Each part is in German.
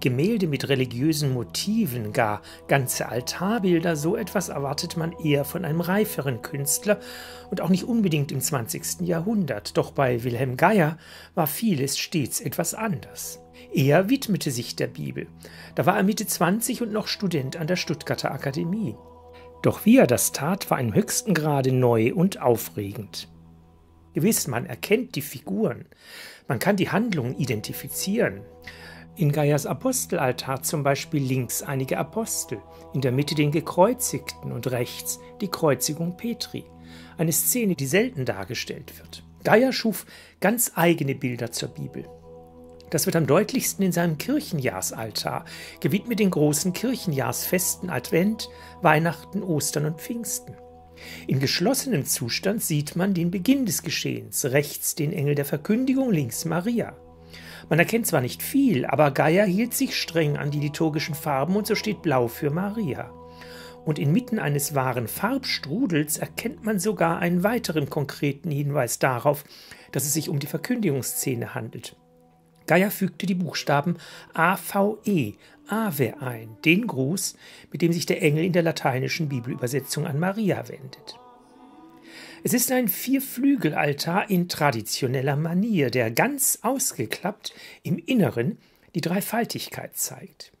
Gemälde mit religiösen Motiven, gar ganze Altarbilder, so etwas erwartet man eher von einem reiferen Künstler und auch nicht unbedingt im 20. Jahrhundert. Doch bei Wilhelm Geier war vieles stets etwas anders. Er widmete sich der Bibel. Da war er Mitte 20 und noch Student an der Stuttgarter Akademie. Doch wie er das tat, war im höchsten Grade neu und aufregend. Gewiss, man erkennt die Figuren, man kann die Handlungen identifizieren. In Gaias Apostelaltar zum Beispiel links einige Apostel, in der Mitte den Gekreuzigten und rechts die Kreuzigung Petri. Eine Szene, die selten dargestellt wird. Gaia schuf ganz eigene Bilder zur Bibel. Das wird am deutlichsten in seinem Kirchenjahrsaltar, gewidmet den großen Kirchenjahrsfesten Advent, Weihnachten, Ostern und Pfingsten. In geschlossenem Zustand sieht man den Beginn des Geschehens, rechts den Engel der Verkündigung, links Maria. Man erkennt zwar nicht viel, aber Gaia hielt sich streng an die liturgischen Farben und so steht Blau für Maria. Und inmitten eines wahren Farbstrudels erkennt man sogar einen weiteren konkreten Hinweis darauf, dass es sich um die Verkündigungsszene handelt. Gaia fügte die Buchstaben AVE, Ave ein, den Gruß, mit dem sich der Engel in der lateinischen Bibelübersetzung an Maria wendet. Es ist ein Vierflügelaltar in traditioneller Manier, der ganz ausgeklappt im Inneren die Dreifaltigkeit zeigt.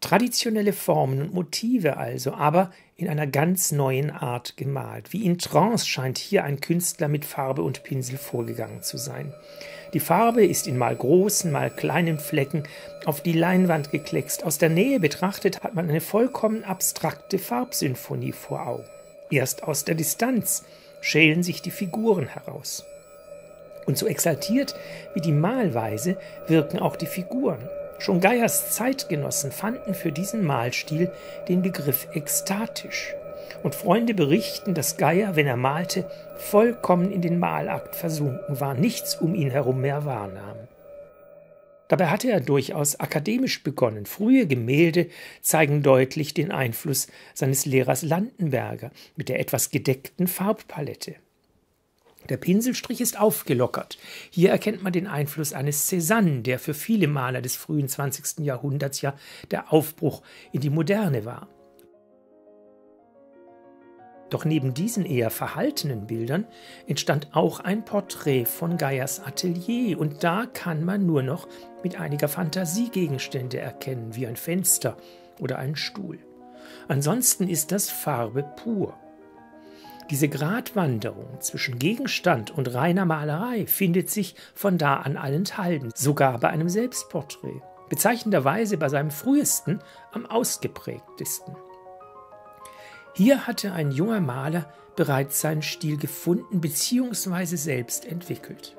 Traditionelle Formen und Motive also, aber in einer ganz neuen Art gemalt. Wie in Trance scheint hier ein Künstler mit Farbe und Pinsel vorgegangen zu sein. Die Farbe ist in mal großen, mal kleinen Flecken auf die Leinwand gekleckst. Aus der Nähe betrachtet hat man eine vollkommen abstrakte Farbsymphonie vor Augen. Erst aus der Distanz schälen sich die Figuren heraus. Und so exaltiert wie die Malweise wirken auch die Figuren. Schon Geiers Zeitgenossen fanden für diesen Malstil den Begriff ekstatisch. Und Freunde berichten, dass Geier, wenn er malte, vollkommen in den Malakt versunken war, nichts um ihn herum mehr wahrnahm. Dabei hatte er durchaus akademisch begonnen. Frühe Gemälde zeigen deutlich den Einfluss seines Lehrers Landenberger mit der etwas gedeckten Farbpalette. Der Pinselstrich ist aufgelockert. Hier erkennt man den Einfluss eines Cézanne, der für viele Maler des frühen 20. Jahrhunderts ja der Aufbruch in die Moderne war. Doch neben diesen eher verhaltenen Bildern entstand auch ein Porträt von Geiers Atelier und da kann man nur noch mit einiger Fantasie Gegenstände erkennen, wie ein Fenster oder einen Stuhl. Ansonsten ist das Farbe pur. Diese Gratwanderung zwischen Gegenstand und reiner Malerei findet sich von da an allenthalben, sogar bei einem Selbstporträt, bezeichnenderweise bei seinem frühesten am ausgeprägtesten. Hier hatte ein junger Maler bereits seinen Stil gefunden bzw. selbst entwickelt.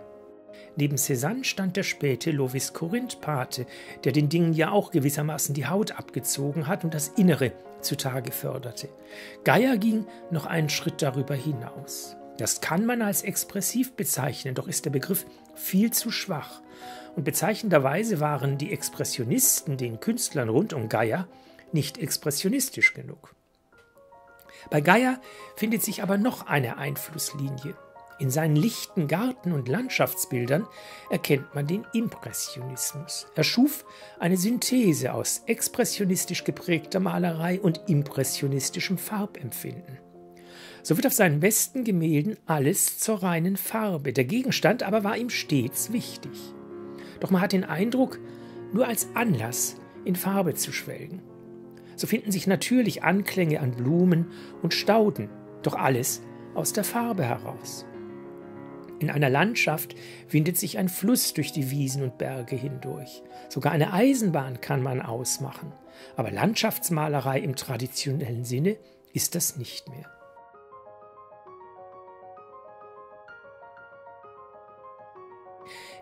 Neben Cézanne stand der späte Lovis Corinth Pate, der den Dingen ja auch gewissermaßen die Haut abgezogen hat und das Innere zutage förderte. Geier ging noch einen Schritt darüber hinaus. Das kann man als expressiv bezeichnen, doch ist der Begriff viel zu schwach. Und bezeichnenderweise waren die Expressionisten den Künstlern rund um Geier nicht expressionistisch genug. Bei Geier findet sich aber noch eine Einflusslinie. In seinen lichten Garten- und Landschaftsbildern erkennt man den Impressionismus. Er schuf eine Synthese aus expressionistisch geprägter Malerei und impressionistischem Farbempfinden. So wird auf seinen besten Gemälden alles zur reinen Farbe. Der Gegenstand aber war ihm stets wichtig. Doch man hat den Eindruck, nur als Anlass in Farbe zu schwelgen. So finden sich natürlich Anklänge an Blumen und Stauden, doch alles aus der Farbe heraus. In einer Landschaft windet sich ein Fluss durch die Wiesen und Berge hindurch. Sogar eine Eisenbahn kann man ausmachen. Aber Landschaftsmalerei im traditionellen Sinne ist das nicht mehr.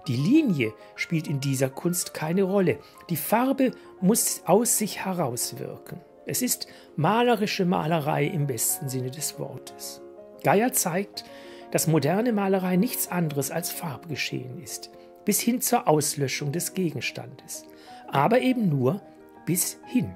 Die Linie spielt in dieser Kunst keine Rolle. Die Farbe muss aus sich herauswirken. Es ist malerische Malerei im besten Sinne des Wortes. Geier zeigt, dass moderne Malerei nichts anderes als Farbgeschehen ist, bis hin zur Auslöschung des Gegenstandes, aber eben nur bis hin.